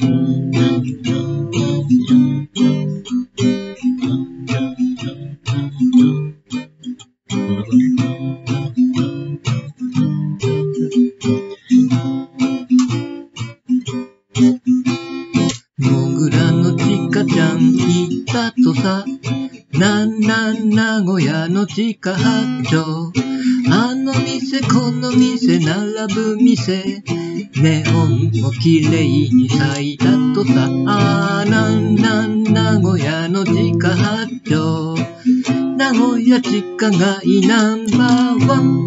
もぐらのちかちゃんいたとさ、なんなん名古屋の地下八丁。あの店この店並ぶ店、ネオンも綺麗に咲いたとさ、あなんなん名古屋の地下八丁。名古屋地下街ナンバーワン。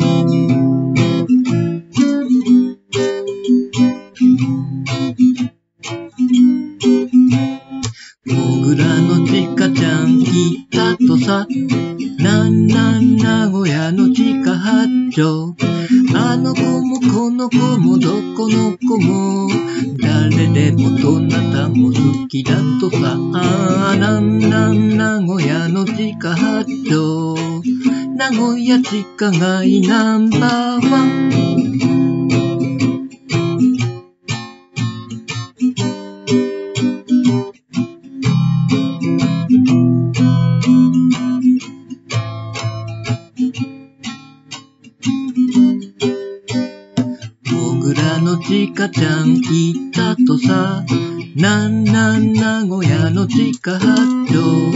もぐらのちかちゃんいたとさ、なんなん名古屋の地下八丁。あの子もこの子もどこの子も、誰でもどなたも好きだとさ、あなんなん名古屋の地下八丁。名古屋地下街ナンバーワン。もぐらのちかちゃんいたとさ、なんなん名古屋の地下八丁。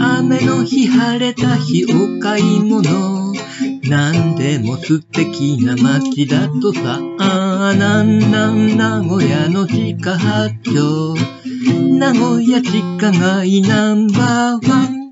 雨の日晴れた日お買い物。なんでも素敵な街だとさ、あなんなん名古屋の地下八丁。名古屋地下街ナンバーワン。